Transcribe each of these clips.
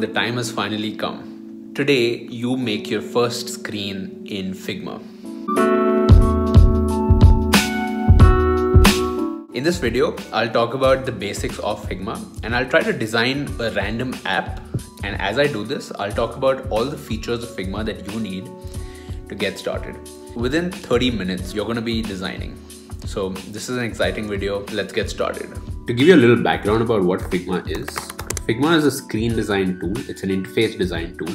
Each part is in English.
The time has finally come. Today, you make your first screen in Figma. In this video, I'll talk about the basics of Figma and I'll try to design a random app. And as I do this, I'll talk about all the features of Figma that you need to get started. Within 30 minutes, you're going to be designing. So this is an exciting video. Let's get started. To give you a little background about what Figma is, Figma is a screen design tool. It's an interface design tool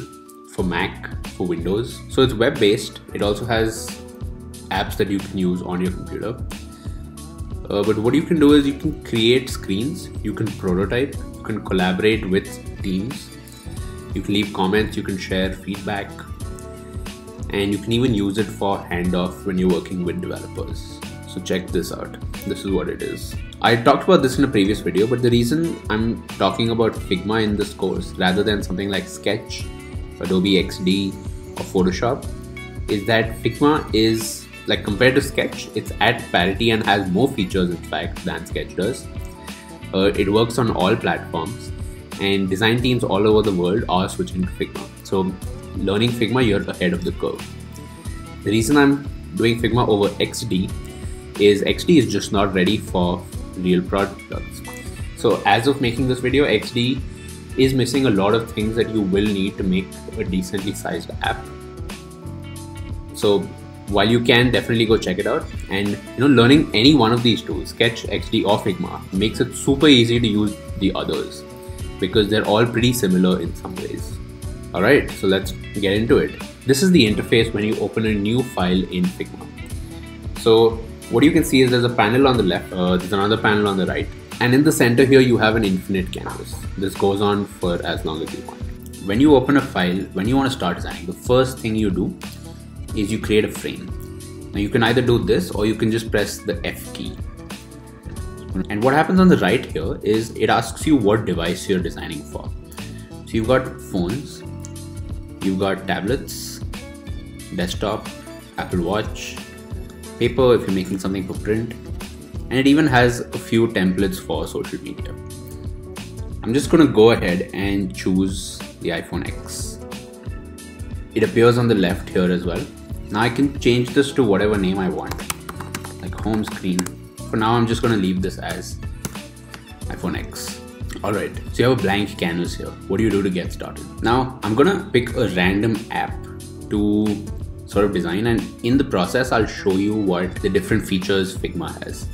for Mac, for Windows. So it's web based. It also has apps that you can use on your computer. Uh, but what you can do is you can create screens, you can prototype, you can collaborate with teams, you can leave comments, you can share feedback, and you can even use it for handoff when you're working with developers. So check this out. This is what it is. I talked about this in a previous video, but the reason I'm talking about Figma in this course rather than something like Sketch, Adobe XD, or Photoshop is that Figma is like compared to Sketch, it's at parity and has more features in fact than Sketch does. Uh, it works on all platforms and design teams all over the world are switching to Figma. So learning Figma, you're ahead of the curve. The reason I'm doing Figma over XD is XD is just not ready for real products. So as of making this video, XD is missing a lot of things that you will need to make a decently sized app. So while you can definitely go check it out and you know learning any one of these tools sketch xd or figma makes it super easy to use the others because they're all pretty similar in some ways all right so let's get into it this is the interface when you open a new file in figma so what you can see is there's a panel on the left, uh, there's another panel on the right, and in the center here you have an infinite canvas. This goes on for as long as you want. When you open a file, when you want to start designing, the first thing you do is you create a frame. Now you can either do this or you can just press the F key. And what happens on the right here is it asks you what device you're designing for. So you've got phones, you've got tablets, desktop, Apple Watch, paper if you're making something for print, and it even has a few templates for social media. I'm just going to go ahead and choose the iPhone X. It appears on the left here as well. Now I can change this to whatever name I want, like home screen. For now, I'm just going to leave this as iPhone X. Alright, so you have a blank canvas here. What do you do to get started? Now, I'm going to pick a random app to sort of design and in the process I'll show you what the different features Figma has.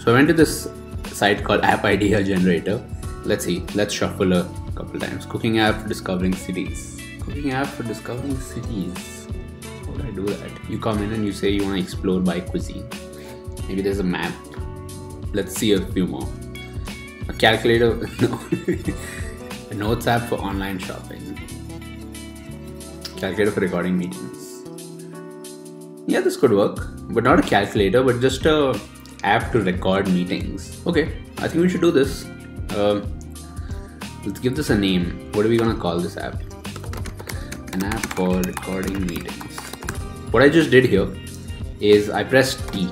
So I went to this site called App Idea Generator. Let's see, let's shuffle a couple times. Cooking app for discovering cities. Cooking app for discovering cities. How would I do that? You come in and you say you want to explore by cuisine. Maybe there's a map. Let's see a few more. A calculator, no. a notes app for online shopping. Calculator for recording meetings yeah, this could work, but not a calculator, but just a app to record meetings. Okay, I think we should do this. Uh, let's give this a name. What are we gonna call this app? An app for recording meetings. What I just did here is I pressed T,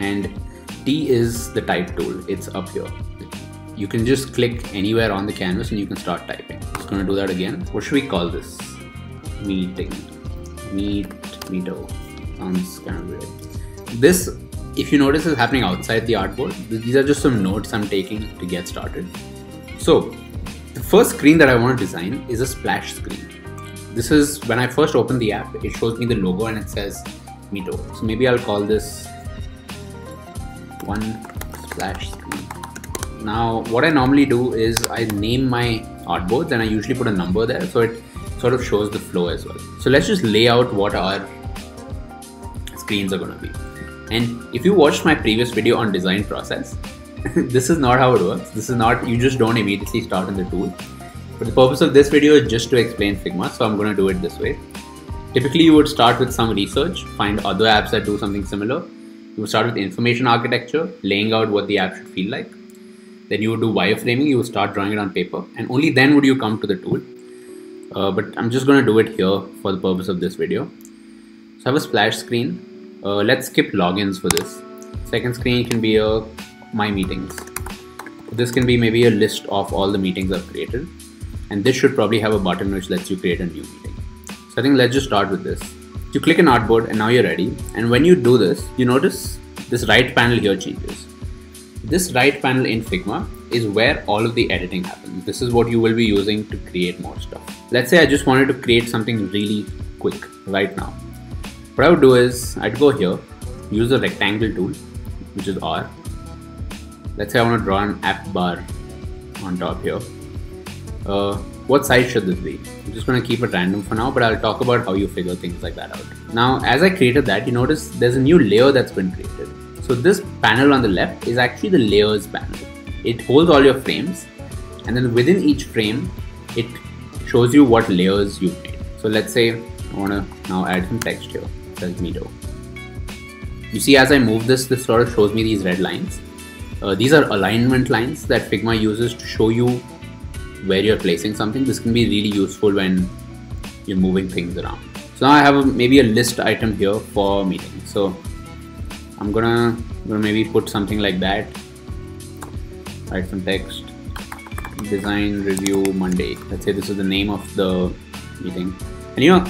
and T is the type tool. It's up here. You can just click anywhere on the canvas and you can start typing. Just gonna do that again. What should we call this? Meeting. Meet. Meeto of weird. This, if you notice, is happening outside the artboard. These are just some notes I'm taking to get started. So, the first screen that I want to design is a splash screen. This is when I first open the app, it shows me the logo and it says Meeto. So maybe I'll call this one splash screen. Now, what I normally do is I name my artboards and I usually put a number there so it sort of shows the flow as well. So let's just lay out what our screens are going to be. And if you watched my previous video on design process, this is not how it works. This is not, you just don't immediately start in the tool. But the purpose of this video is just to explain Figma, so I'm going to do it this way. Typically, you would start with some research, find other apps that do something similar. You would start with information architecture, laying out what the app should feel like. Then you would do wireframing, you would start drawing it on paper, and only then would you come to the tool. Uh, but I'm just going to do it here for the purpose of this video. So I have a splash screen uh, let's skip logins for this. Second screen can be a my meetings. This can be maybe a list of all the meetings I've created. and this should probably have a button which lets you create a new meeting. So I think let's just start with this. You click an artboard and now you're ready. And when you do this, you notice this right panel here changes. This right panel in Figma is where all of the editing happens. This is what you will be using to create more stuff. Let's say I just wanted to create something really quick right now. What I would do is I'd go here, use the rectangle tool, which is R. Let's say I want to draw an app bar on top here. Uh, what size should this be? I'm just going to keep it random for now, but I'll talk about how you figure things like that out. Now, as I created that, you notice there's a new layer that's been created. So this panel on the left is actually the layers panel. It holds all your frames and then within each frame, it shows you what layers you've made. So let's say I want to now add some text here, Meeto. You see as I move this, this sort of shows me these red lines. Uh, these are alignment lines that Figma uses to show you where you're placing something. This can be really useful when you're moving things around. So now I have a, maybe a list item here for meeting. So I'm gonna, gonna maybe put something like that. Write some text. Design review Monday. Let's say this is the name of the meeting. And you know,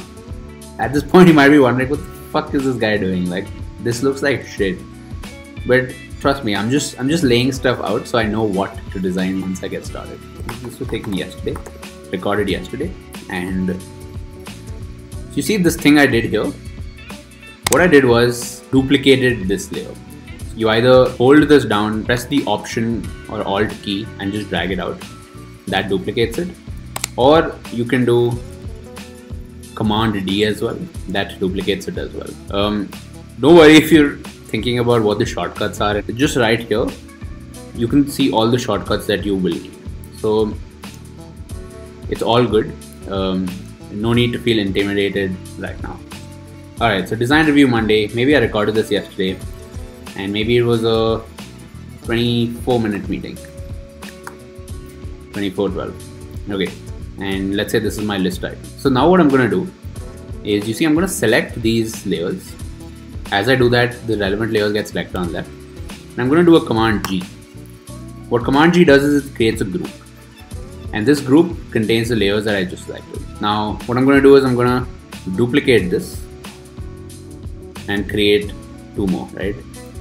at this point you might be wondering what fuck is this guy doing? Like this looks like shit. But trust me, I'm just I'm just laying stuff out so I know what to design once I get started. This was taken yesterday, recorded yesterday, and you see this thing I did here. What I did was duplicated this layer. You either hold this down, press the option or alt key and just drag it out. That duplicates it. Or you can do command D as well. That duplicates it as well. Um, don't worry if you're thinking about what the shortcuts are. Just right here, you can see all the shortcuts that you will need. So it's all good. Um, no need to feel intimidated right now. Alright, so design review Monday. Maybe I recorded this yesterday, and maybe it was a 24 minute meeting. 2412. Okay, and let's say this is my list type. So now what I'm gonna do is you see I'm gonna select these layers. As I do that, the relevant layers get selected on left. And I'm gonna do a command G. What command G does is it creates a group. And this group contains the layers that I just selected. Now what I'm gonna do is I'm gonna duplicate this and create two more, right?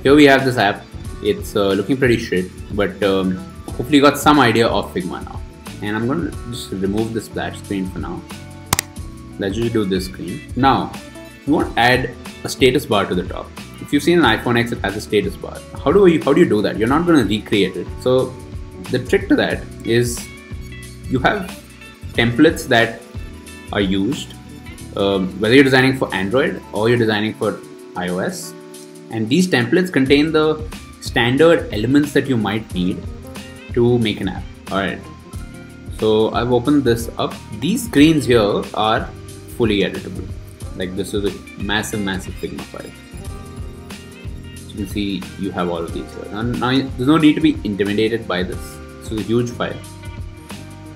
Here we have this app. It's uh, looking pretty shit, but um, hopefully you got some idea of Figma now. And I'm gonna just remove the splash screen for now. Let's just do this screen. Now, you want to add a status bar to the top. If you've seen an iPhone X, it has a status bar. How do you how do you do that? You're not gonna recreate it. So the trick to that is you have templates that are used um, whether you're designing for Android or you're designing for iOS. And these templates contain the standard elements that you might need to make an app. Alright. So I've opened this up. These screens here are fully editable. Like this is a massive, massive Figma file. So you can see you have all of these here. and now there's no need to be intimidated by this. This is a huge file.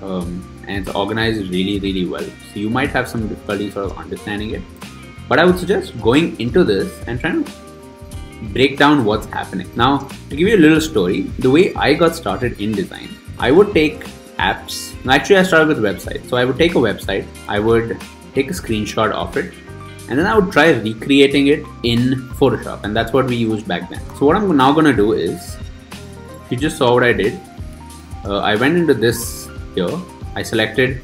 Um, and it's organized really, really well. So you might have some difficulty sort of understanding it. But I would suggest going into this and trying to break down what's happening. Now, to give you a little story, the way I got started in design, I would take apps. Actually, I started with websites. So I would take a website, I would take a screenshot of it, and then I would try recreating it in Photoshop. And that's what we used back then. So what I'm now going to do is, you just saw what I did. Uh, I went into this here I selected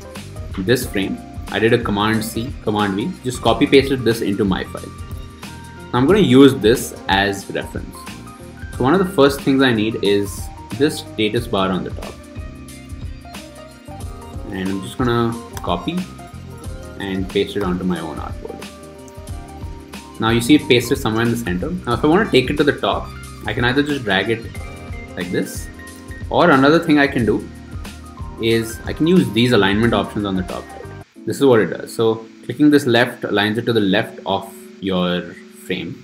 this frame. I did a command C, command V, just copy pasted this into my file. Now I'm going to use this as reference. So one of the first things I need is this status bar on the top. And I'm just to copy and paste it onto my own artboard. Now you see it pasted somewhere in the center. Now if I want to take it to the top, I can either just drag it like this or another thing I can do is I can use these alignment options on the top right. This is what it does. So clicking this left aligns it to the left of your frame.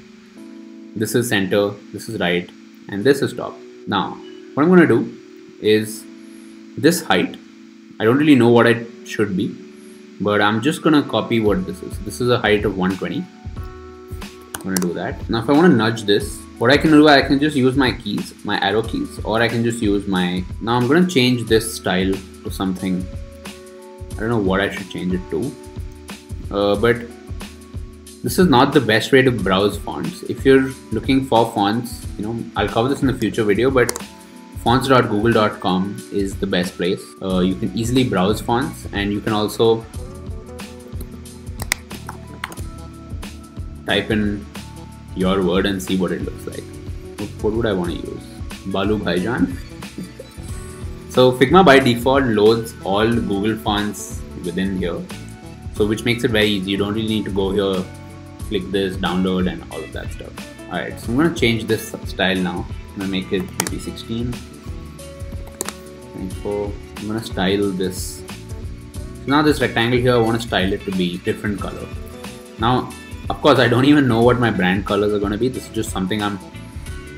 This is center, this is right, and this is top. Now, what I'm going to do is this height. I don't really know what it should be, but I'm just to copy what this is. This is a height of 120. I'm to do that. Now, if I want to nudge this, what I can do, I can just use my keys, my arrow keys, or I can just use my, now I'm to change this style to something I don't know what I should change it to. Uh, but this is not the best way to browse fonts. If you're looking for fonts, you know, I'll cover this in a future video, but fonts.google.com is the best place. Uh, you can easily browse fonts and you can also type in your word and see what it looks like. What would I want to use? Baloo Bhaijaan. so Figma by default loads all Google fonts within here. So which makes it very easy. You don't really need to go here, click this, download and all of that stuff. Alright, so I'm gonna change this style now. I'm gonna make it maybe 16. 24. I'm gonna style this. So now this rectangle here, I want to style it to be different color. Now, of course, I don't even know what my brand colors are gonna be. This is just something I'm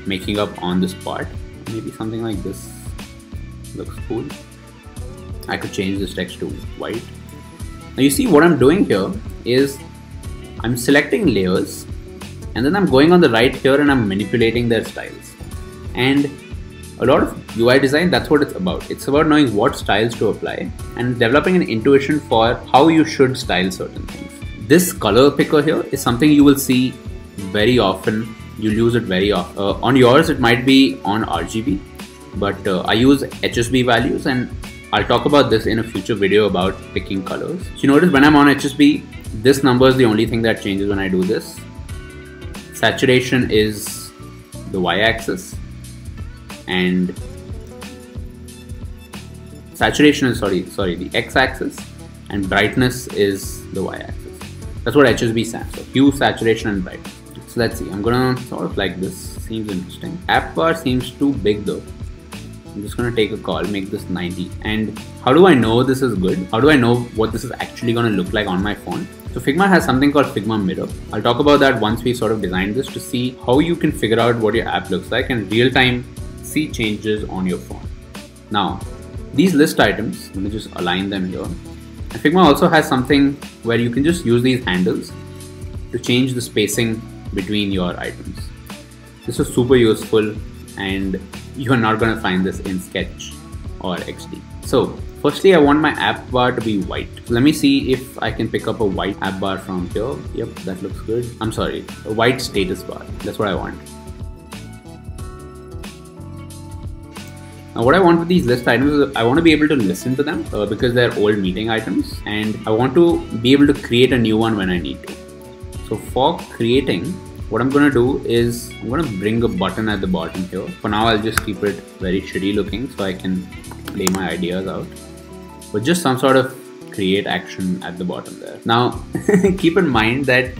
making up on the spot. Maybe something like this looks cool. I could change this text to white. Now you see what I'm doing here is I'm selecting layers and then I'm going on the right here and I'm manipulating their styles. And a lot of UI design, that's what it's about. It's about knowing what styles to apply and developing an intuition for how you should style certain things. This color picker here is something you will see very often. You'll use it very often. Uh, on yours, it might be on RGB, but uh, I use HSB values and I'll talk about this in a future video about picking colors. So you notice when I'm on HSB, this number is the only thing that changes when I do this. Saturation is the y-axis and saturation is sorry sorry the x-axis and brightness is the y-axis that's what hsb stands for hue saturation and brightness. So let's see i'm gonna sort of like this seems interesting. App bar seems too big though. I'm just gonna take a call make this 90 and how do i know this is good? How do i know what this is actually gonna look like on my phone? So Figma has something called Figma Mirror. I'll talk about that once we sort of design this to see how you can figure out what your app looks like in real time see changes on your phone. Now, these list items, let me just align them here. And Figma also has something where you can just use these handles to change the spacing between your items. This is super useful and you are not going to find this in Sketch or XD. So firstly, I want my app bar to be white. Let me see if I can pick up a white app bar from here. Yep, that looks good. I'm sorry, a white status bar. That's what I want. Now what I want with these list items is I want to be able to listen to them uh, because they're old meeting items and I want to be able to create a new one when I need to. So for creating, what I'm going to do is I'm going to bring a button at the bottom here. For now, I'll just keep it very shitty looking so I can lay my ideas out. But just some sort of create action at the bottom there. Now, keep in mind that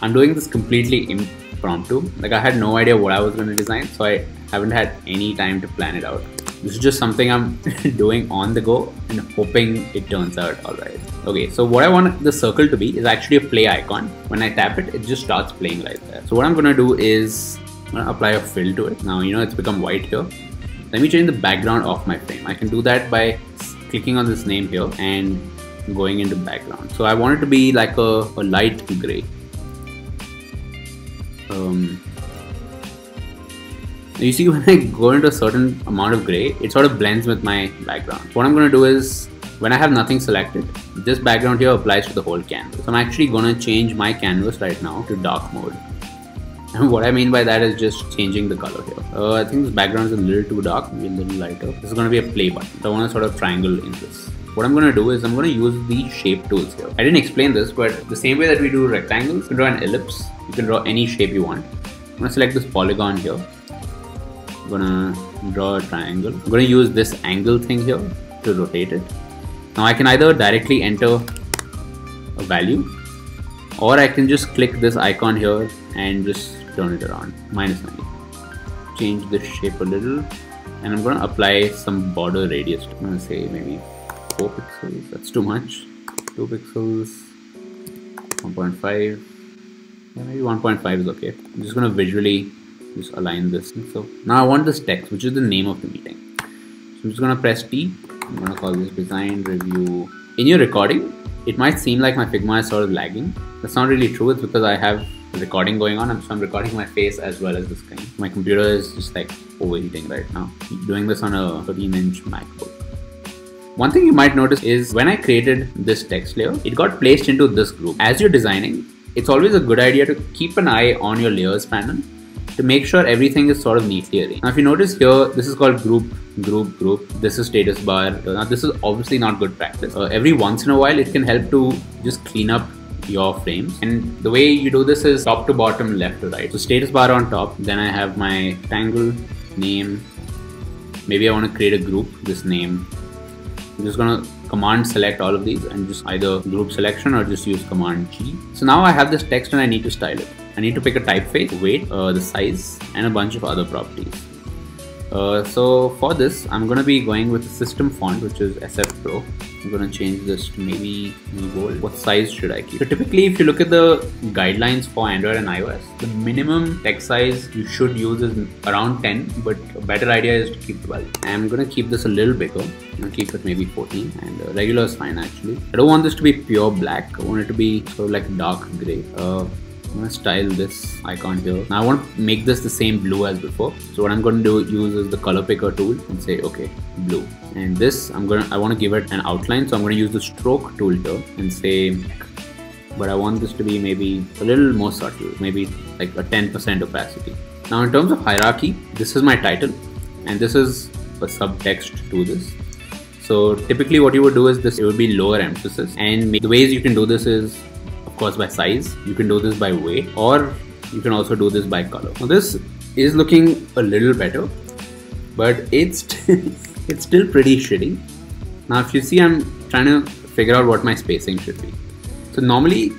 I'm doing this completely impromptu. Like I had no idea what I was going to design, so I haven't had any time to plan it out. This is just something I'm doing on the go and hoping it turns out alright. Okay, so what I want the circle to be is actually a play icon. When I tap it, it just starts playing right there. So what I'm gonna do is I'm gonna apply a fill to it. Now, you know, it's become white here. Let me change the background of my frame. I can do that by clicking on this name here and going into background. So I want it to be like a, a light gray. Um, you see when I go into a certain amount of gray, it sort of blends with my background. What I'm going to do is, when I have nothing selected, this background here applies to the whole canvas. So I'm actually going to change my canvas right now to dark mode. And what I mean by that is just changing the color here. Uh, I think this background is a little too dark, maybe a little lighter. This is going to be a play button. So I want to sort of triangle in this. What I'm going to do is I'm going to use the shape tools here. I didn't explain this, but the same way that we do rectangles, you can draw an ellipse. You can draw any shape you want. I'm going to select this polygon here gonna draw a triangle. I'm gonna use this angle thing here to rotate it. Now I can either directly enter a value or I can just click this icon here and just turn it around, minus 90. Change the shape a little and I'm gonna apply some border radius. I'm gonna say maybe 4 pixels, that's too much. 2 pixels, 1.5, yeah, maybe 1.5 is okay. I'm just gonna visually just align this. So now I want this text which is the name of the meeting. So I'm just gonna press T. I'm gonna call this design review. In your recording it might seem like my Figma is sort of lagging. That's not really true. It's because I have recording going on. So I'm recording my face as well as the screen. My computer is just like overheating right now. I'm doing this on a 13 inch MacBook. One thing you might notice is when I created this text layer, it got placed into this group. As you're designing, it's always a good idea to keep an eye on your layers panel to make sure everything is sort of neatly arranged. Now if you notice here, this is called group, group, group. This is status bar. Now this is obviously not good practice. Uh, every once in a while, it can help to just clean up your frames and the way you do this is top to bottom left to right so status bar on top then I have my tangle name maybe I want to create a group this name I'm just gonna command select all of these and just either group selection or just use command G. So now I have this text and I need to style it. I need to pick a typeface, weight, uh, the size and a bunch of other properties. Uh, so for this, I'm going to be going with the system font, which is SF Pro. I'm going to change this to maybe bold. What size should I keep? So typically, if you look at the guidelines for Android and iOS, the minimum text size you should use is around 10, but a better idea is to keep 12. I'm going to keep this a little bigger. I'm going to keep it maybe 14 and uh, regular is fine actually. I don't want this to be pure black. I want it to be sort of like dark gray. Uh, I'm gonna style this icon here. Now I want to make this the same blue as before. So what I'm to do use is the color picker tool and say, okay, blue. And this, I'm gonna, I want to give it an outline. So I'm to use the stroke tool here and say, but I want this to be maybe a little more subtle, maybe like a 10% opacity. Now in terms of hierarchy, this is my title and this is a subtext to this. So typically what you would do is this, it would be lower emphasis and the ways you can do this is of course by size. You can do this by weight or you can also do this by color. Now this is looking a little better, but it's it's still pretty shitty. Now if you see I'm trying to figure out what my spacing should be. So normally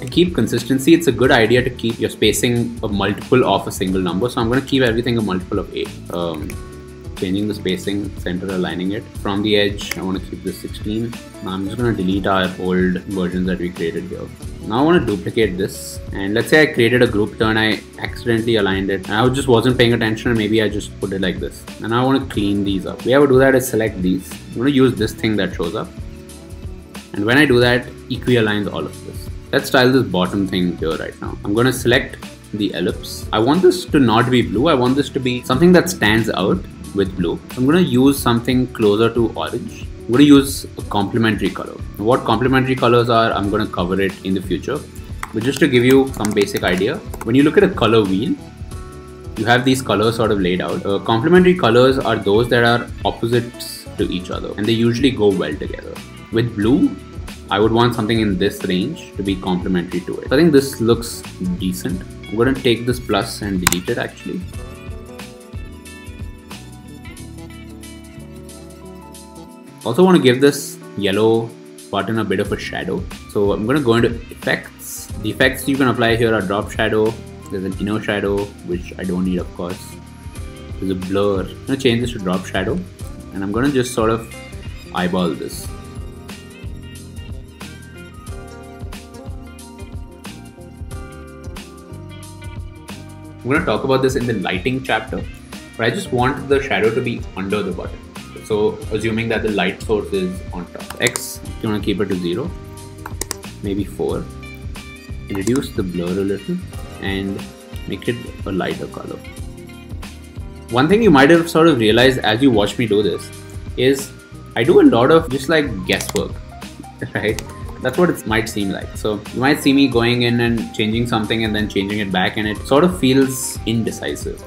to keep consistency, it's a good idea to keep your spacing a multiple of a single number. So I'm going to keep everything a multiple of 8. Um, changing the spacing, center aligning it. From the edge, I want to keep this 16. Now I'm just going to delete our old versions that we created here. Now I want to duplicate this and let's say I created a group turn, I accidentally aligned it. I just wasn't paying attention maybe I just put it like this. And I want to clean these up. The way I would do that is select these. I'm going to use this thing that shows up. And when I do that, equi-aligns all of this. Let's style this bottom thing here right now. I'm going to select the ellipse. I want this to not be blue. I want this to be something that stands out with blue. I'm going to use something closer to orange. I'm going to use a complementary color. What complementary colors are, I'm going to cover it in the future. But just to give you some basic idea, when you look at a color wheel, you have these colors sort of laid out. Uh, complementary colors are those that are opposites to each other and they usually go well together. With blue, I would want something in this range to be complementary to it. I think this looks decent. I'm going to take this plus and delete it actually. Also want to give this yellow button a bit of a shadow. So I'm going to go into effects. The effects you can apply here are drop shadow. There's an inner shadow, which I don't need of course. There's a blur. I'm going to change this to drop shadow. And I'm going to just sort of eyeball this. I'm going to talk about this in the lighting chapter, but I just want the shadow to be under the button. So assuming that the light source is on top. X, you want to keep it to 0, maybe 4. Reduce the blur a little and make it a lighter color. One thing you might have sort of realized as you watch me do this is I do a lot of just like guesswork, right? That's what it might seem like. So you might see me going in and changing something and then changing it back and it sort of feels indecisive.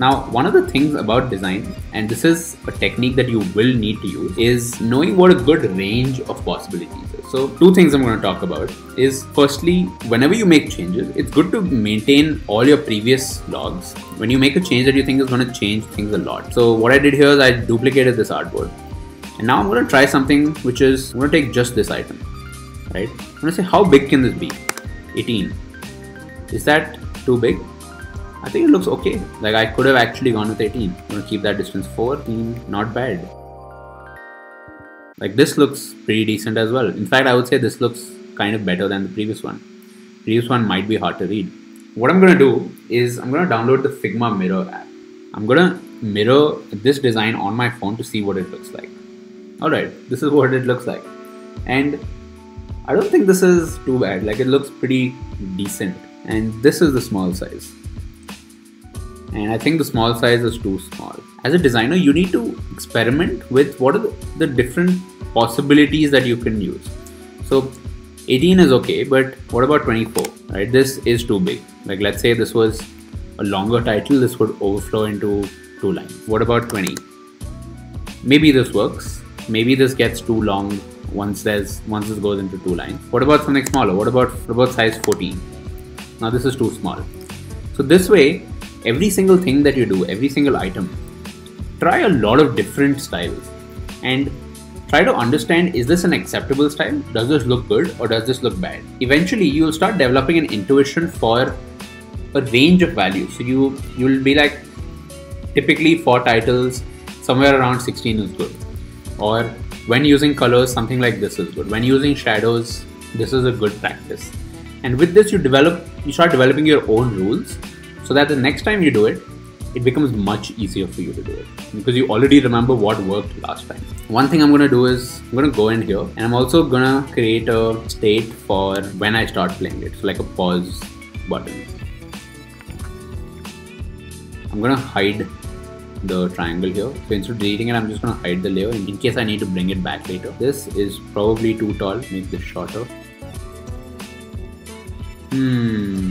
Now, one of the things about design, and this is a technique that you will need to use, is knowing what a good range of possibilities is. So, two things I'm going to talk about is firstly, whenever you make changes, it's good to maintain all your previous logs. When you make a change that you think is going to change things a lot. So, what I did here is I duplicated this artboard. And now I'm going to try something which is, I'm going to take just this item, right? I'm going to say, how big can this be? 18. Is that too big? I think it looks okay. Like I could have actually gone with 18. I'm gonna keep that distance 14, not bad. Like this looks pretty decent as well. In fact, I would say this looks kind of better than the previous one. Previous one might be hard to read. What I'm gonna do is I'm gonna download the Figma Mirror app. I'm gonna mirror this design on my phone to see what it looks like. Alright, this is what it looks like. And I don't think this is too bad. Like it looks pretty decent. And this is the small size and I think the small size is too small. As a designer, you need to experiment with what are the, different possibilities that you can use. So 18 is okay, but what about 24? Right, this is too big. Like let's say this was a longer title, this would overflow into two lines. What about 20? Maybe this works. Maybe this gets too long once there's once this goes into two lines. What about something smaller? What about what about size 14? Now this is too small. So this way, every single thing that you do, every single item, try a lot of different styles and try to understand is this an acceptable style? Does this look good or does this look bad? Eventually you'll start developing an intuition for a range of values. So you you'll be like typically for titles somewhere around 16 is good. Or when using colors something like this is good. When using shadows this is a good practice. And with this you develop you start developing your own rules so that the next time you do it it becomes much easier for you to do it because you already remember what worked last time. One thing I'm gonna do is I'm gonna go in here and I'm also gonna create a state for when I start playing it. So like a pause button. I'm gonna hide the triangle here. So instead of deleting it, I'm just gonna hide the layer in case I need to bring it back later. This is probably too tall, make this shorter. Hmm.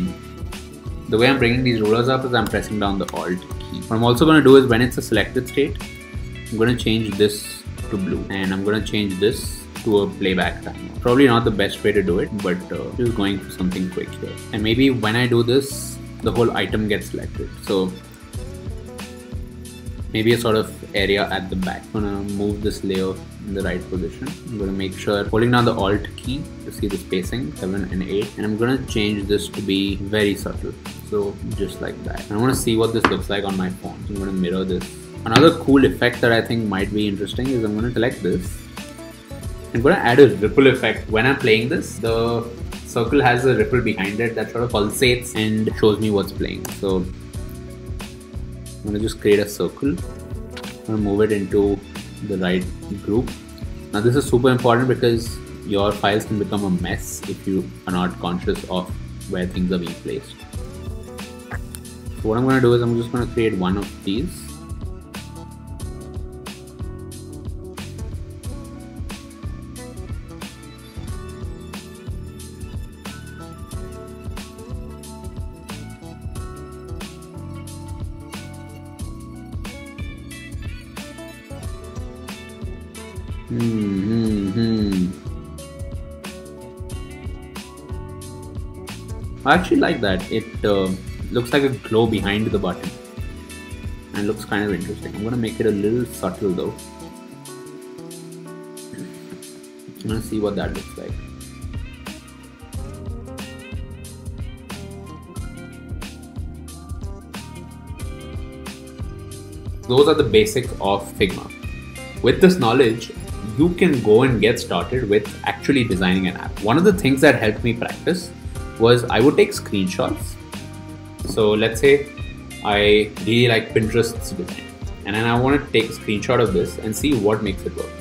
The way I'm bringing these rulers up is I'm pressing down the Alt key. What I'm also gonna do is when it's a selected state, I'm gonna change this to blue and I'm gonna change this to a playback timer. Probably not the best way to do it, but uh, just going for something quick here. And maybe when I do this, the whole item gets selected. So maybe a sort of area at the back. I'm gonna move this layer in the right position. I'm gonna make sure holding down the Alt key to see the spacing 7 and 8 and I'm gonna change this to be very subtle. So just like that. And I wanna see what this looks like on my phone. So I'm gonna mirror this. Another cool effect that I think might be interesting is I'm gonna select this. I'm gonna add a ripple effect. When I'm playing this, the circle has a ripple behind it that sort of pulsates and shows me what's playing. So I'm gonna just create a circle. I'm gonna move it into the right group. Now this is super important because your files can become a mess if you are not conscious of where things are being placed. So what I'm gonna do is I'm just gonna create one of these. I actually like that. It uh, looks like a glow behind the button and looks kind of interesting. I'm gonna make it a little subtle though. I'm gonna see what that looks like. Those are the basics of Figma. With this knowledge, you can go and get started with actually designing an app. One of the things that helped me practice was I would take screenshots. So let's say I really like Pinterest's design and then I want to take a screenshot of this and see what makes it work.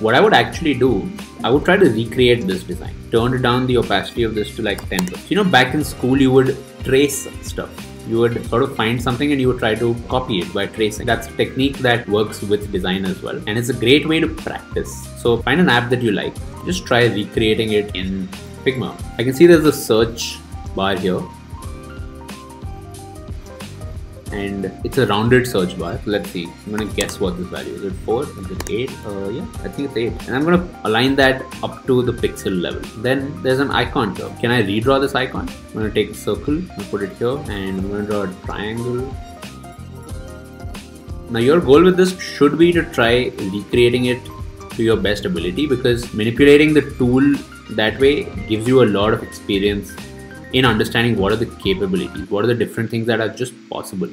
What I would actually do, I would try to recreate this design. Turn down the opacity of this to like 10%. You know, back in school, you would trace stuff you would sort of find something and you would try to copy it by tracing. That's a technique that works with design as well. And it's a great way to practice. So find an app that you like, just try recreating it in Figma. I can see there's a search bar here and it's a rounded search bar. Let's see. I'm gonna guess what this value is. Is it four? Is it eight? Uh, yeah, I think it's eight. And I'm gonna align that up to the pixel level. Then there's an icon here. Can I redraw this icon? I'm gonna take a circle and put it here, and I'm gonna draw a triangle. Now your goal with this should be to try recreating it to your best ability because manipulating the tool that way gives you a lot of experience in understanding what are the capabilities, what are the different things that are just possible.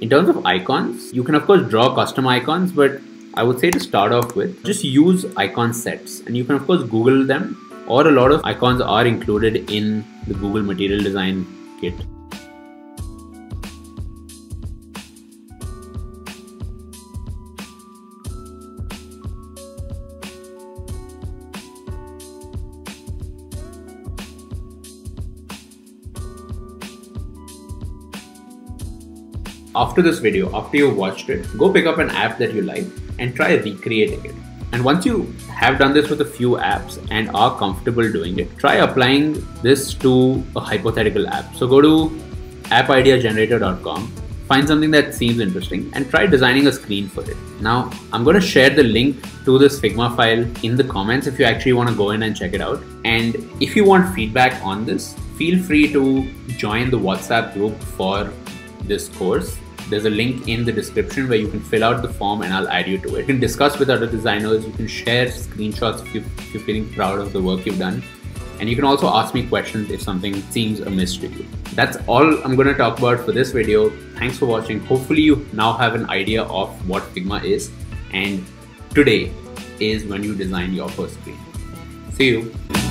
In terms of icons, you can of course draw custom icons, but I would say to start off with, just use icon sets and you can of course Google them or a lot of icons are included in the Google Material Design Kit. After this video, after you've watched it, go pick up an app that you like and try recreating it. And once you have done this with a few apps and are comfortable doing it, try applying this to a hypothetical app. So go to appideagenerator.com, find something that seems interesting, and try designing a screen for it. Now, I'm going to share the link to this Figma file in the comments if you actually want to go in and check it out. And if you want feedback on this, feel free to join the WhatsApp group for this course there's a link in the description where you can fill out the form and I'll add you to it. You can discuss with other designers, you can share screenshots if, you, if you're feeling proud of the work you've done. And you can also ask me questions if something seems amiss to you. That's all I'm going to talk about for this video. Thanks for watching. Hopefully you now have an idea of what Figma is. And today is when you design your first screen. See you.